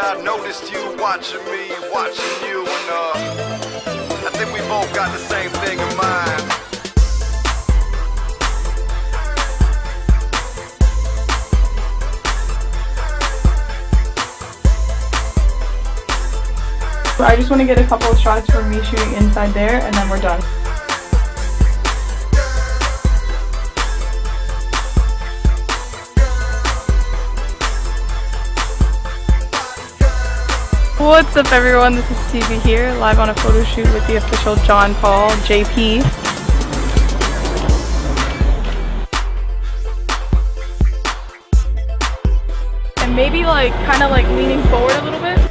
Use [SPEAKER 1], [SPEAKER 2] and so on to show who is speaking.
[SPEAKER 1] I noticed you watching me, watching you, and uh, I think we both got the same thing in mind.
[SPEAKER 2] I just want to get a couple of shots for me shooting inside there and then we're done. What's up everyone, this is Stevie here, live on a photo shoot with the official John Paul, JP. And maybe like, kind of like leaning forward a little bit.